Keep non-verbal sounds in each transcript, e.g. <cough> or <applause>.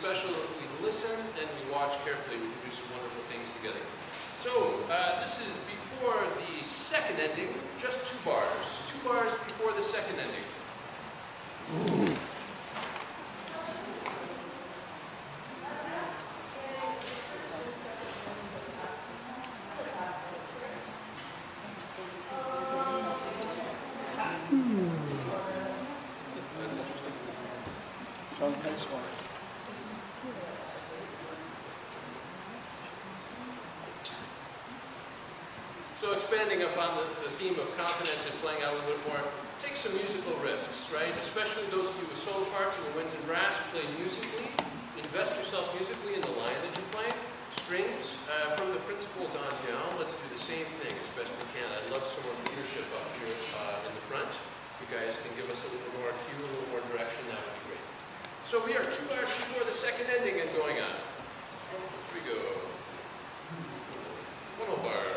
special if we listen and we watch carefully. We can do some wonderful things together. So, uh, this is before the second ending, just two bars. Two bars before the second ending. That's interesting. So next one. So expanding upon the, the theme of confidence and playing out a little bit more, take some musical risks, right? Especially those of you with solo parts and the winds and brass, play musically. Invest yourself musically in the line that you're playing. Strings, uh, from the principals on down, let's do the same thing as best we can. I'd love some more leadership up here uh, in the front. You guys can give us a little more cue, a little more direction, that would be great. So we are two hours before the second ending and going on. Here we go. One bar.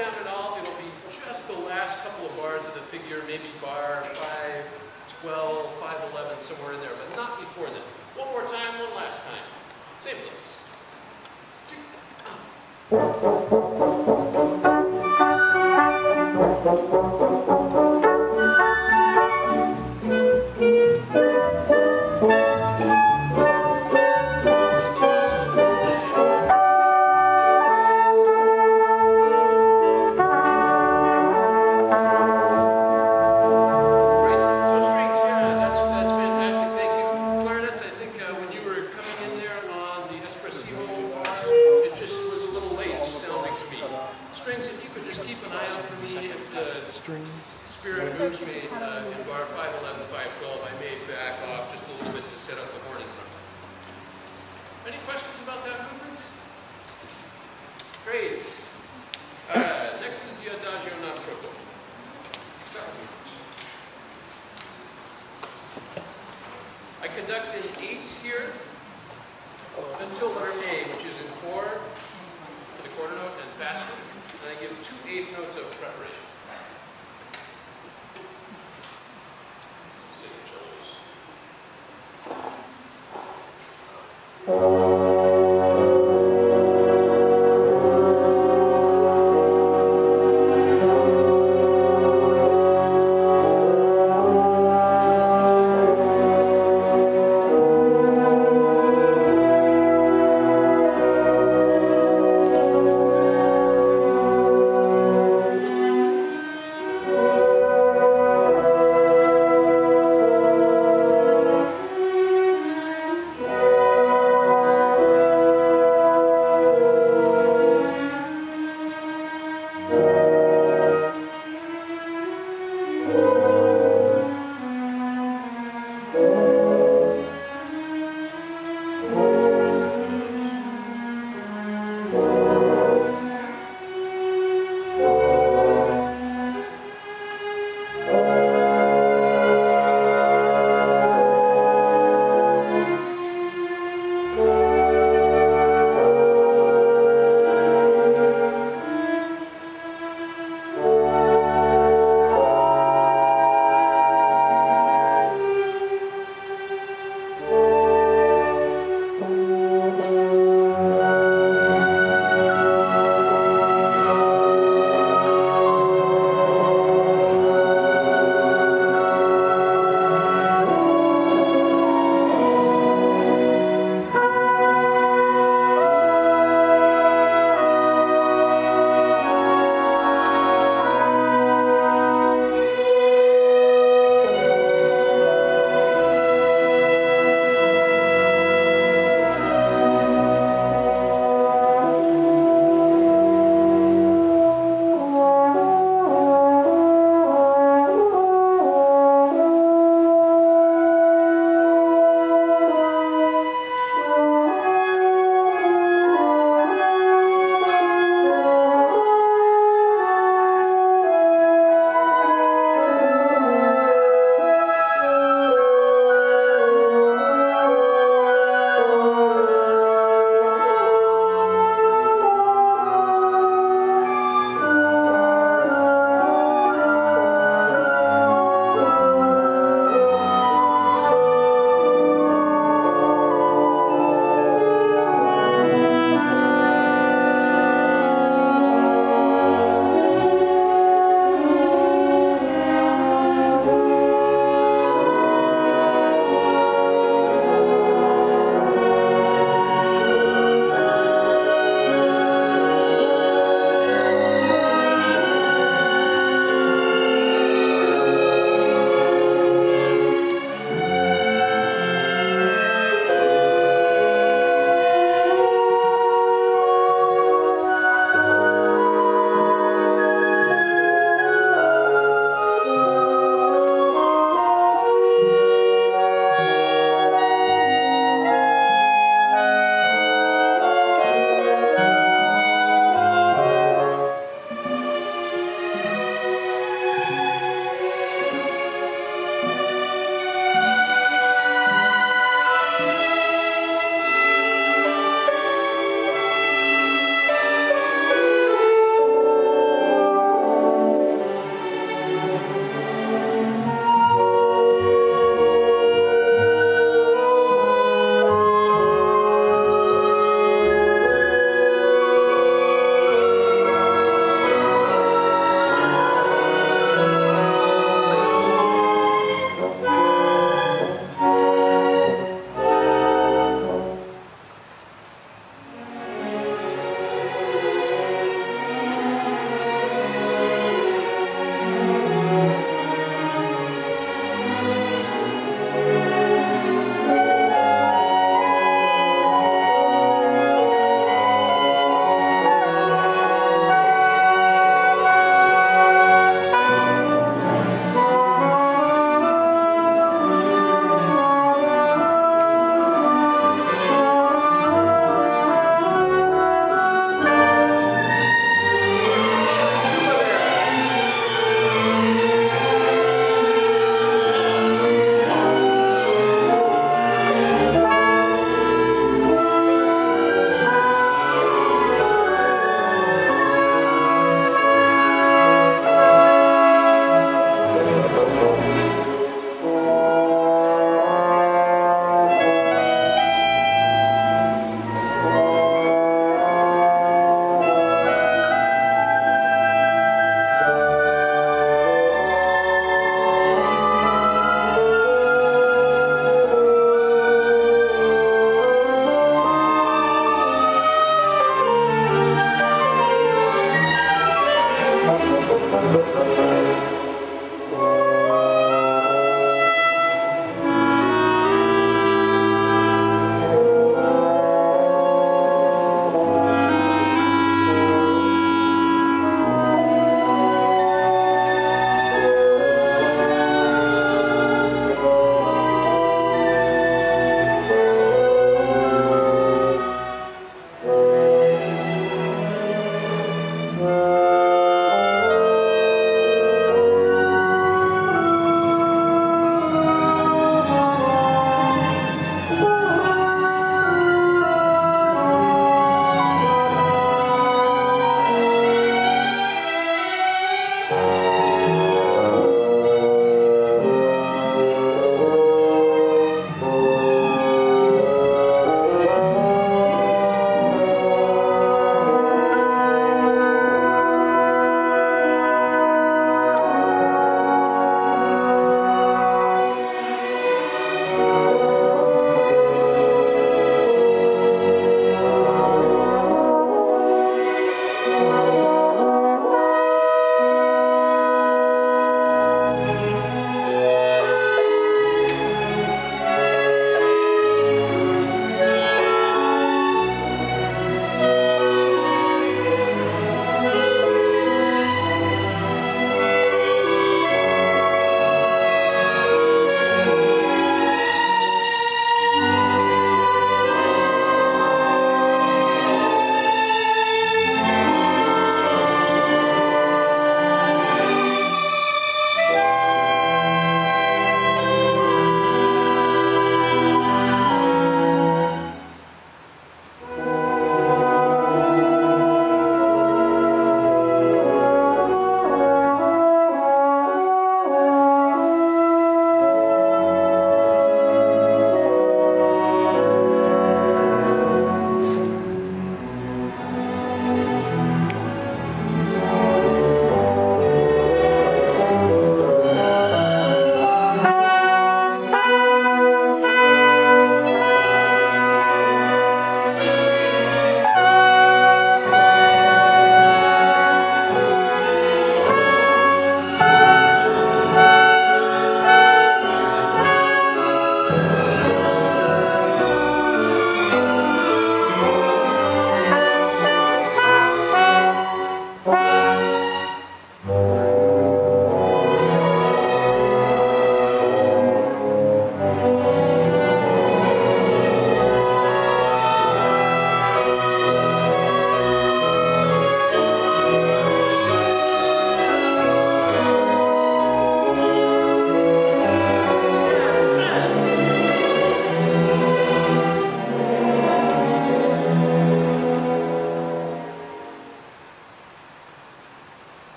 down at all, it'll be just the last couple of bars of the figure, maybe bar 5, 12, 5, 11, somewhere in there, but not before that. One more time, one last time. Same place.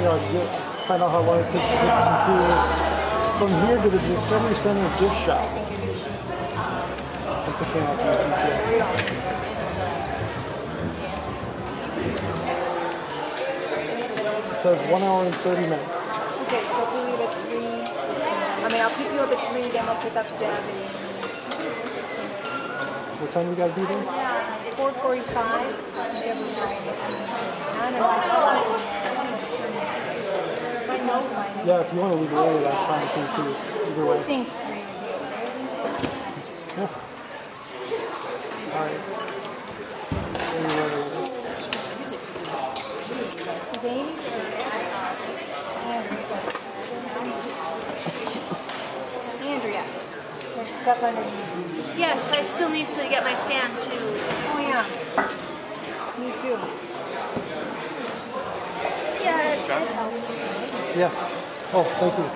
You know, get, find out how long it takes to get from here, from here to the Discovery Center gift shop. That's a thing I'll. It says one hour and 30 minutes. Okay, so we leave at three, I mean, I'll pick you up at three, then we'll pick up Deb What time we gotta be there? four forty-five. Deb was right. I don't know. I know mine. Yeah, if you want to leave early, that's fine too. too. Either way. Thanks. three would be okay. All right. Anyway, Andrea. Andrea. Stuff underneath. Yes, I still need to get my stand too. Oh, yeah. Me too. Yeah, it, it helps. yeah. Oh, thank you.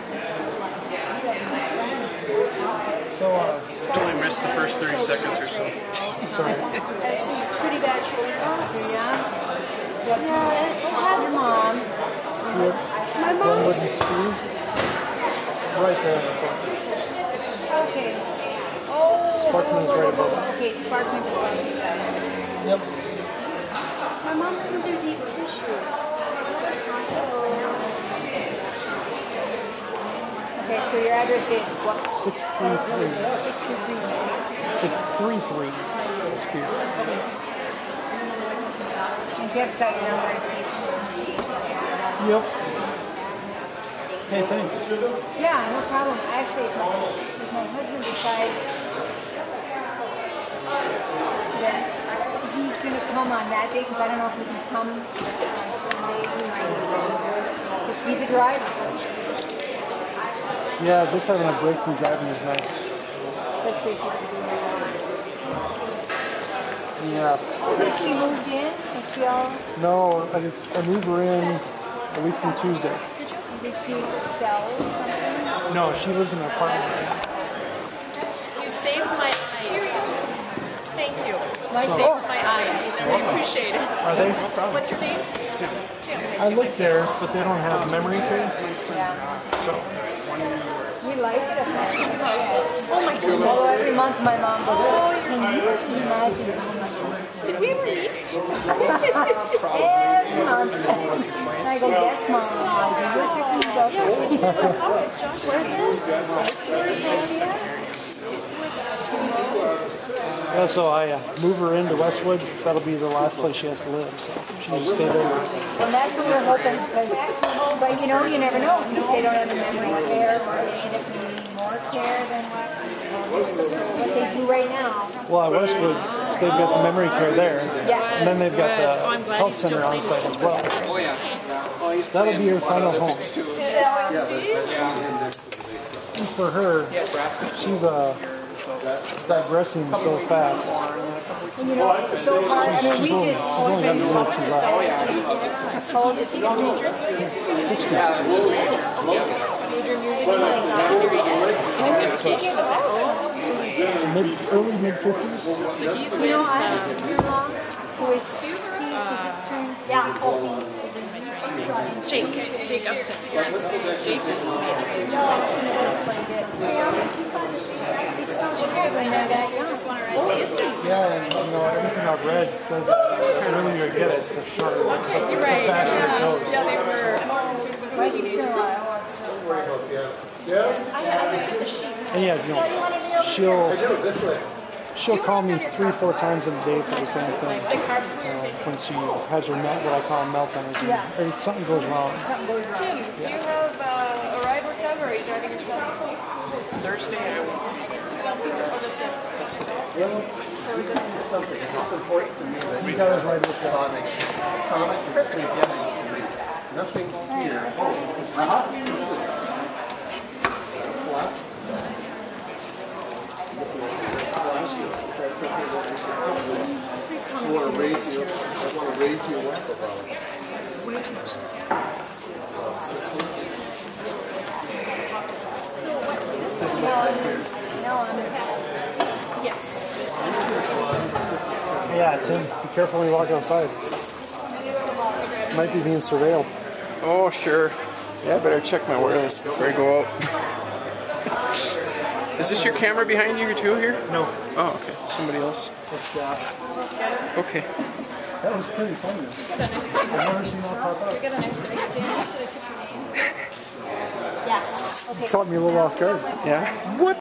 So, uh, Only missed the first 30 seconds or so. sorry. Had some pretty bad shoulder pain. Yeah. Yeah, it, it had Your mom. See it? my One mom. wooden spoon. Right there. in the. Okay. Oh. Sparkman's right above us. Okay, Sparkman's above us. Yep. My mom doesn't do deep tissue. Okay, so your address is what? 633. 623 Street. 633 Spear. And Deb's got your number in case. Yep. Hey, thanks. Yeah, no problem. Actually, my, my husband decides that he's going to come on that day, because I don't know if he can come on Sunday, he might just be the driver. Yeah, just having a break from driving is nice. Especially if you can do it. Yeah. Has she moved in? Is she all, No, I just I move her in a week from Tuesday. did she sell something? No, she lives in an apartment. You saved my eyes. Thank you. Nice So- saved my eyes. I appreciate it. Are they? What's your name? Tim. I looked there, but they don't have memory care. Yeah. So We like it up. Oh my God. Although every month my mom goes, oh, can you imagine how much Did we ever meet? <laughs> Every month. And I go, yes, mom. I do. You're taking stuff. Oh, is Josh yeah, so I uh, move her into Westwood. That'll be the last place she has to live. So she can stay there. And that's what we're hoping, because, but you know, you never know. If they don't have the memory care, or they end up needing more care than what, what they do right now. Well, at Westwood, they've got the memory care there. Yeah. And then they've got Good. I'm the health center on site as well. Oh yeah. That'll be her final home. And for her, she's uh, digressing so fast. And you know, it's so hard. I mean, we She's only, she's just, only got to live two lives. how old is he? Mid, early mid 50s. So he's You with know, I have a uh, sister-in-law who is 60, she just turned, yeah, 40. Jake. Jake Upton. Yes. Jake is majoring. When they're that young. Is he? Yeah, and you know, everything I've read says that the earlier you get it, the shorter, the You're right. Yeah, yeah they were. My sister-in-law, I, I looked at the sheet. Yeah, you know, she'll Do it this way. She'll call me three, four times in a day for the same thing. The. Uh, when she has her melt, what I call meltdowns, Yeah. or something goes wrong. something goes wrong. Tim, do you have uh, a ride worked out or are you driving yourself? Thursday. Something, it's just important to me that You guys right with that. Sonic, Sonic is safe yes. Nothing here. Uh-huh. I want to raise you, want to raise you up about it. No, I'm, Yes. Yeah, Tim, be careful when you walk outside. Might be being surveilled. Oh sure. Yeah, I better check my wireless before I go out. <laughs> Is this your camera behind you too here? No, Oh, okay. Somebody else. that's Josh. Okay. That was pretty funny. I've never seen that pop up. Get a nice big stand. Should I put your name? <laughs> yeah, okay. Caught me a little off guard. Yeah. What?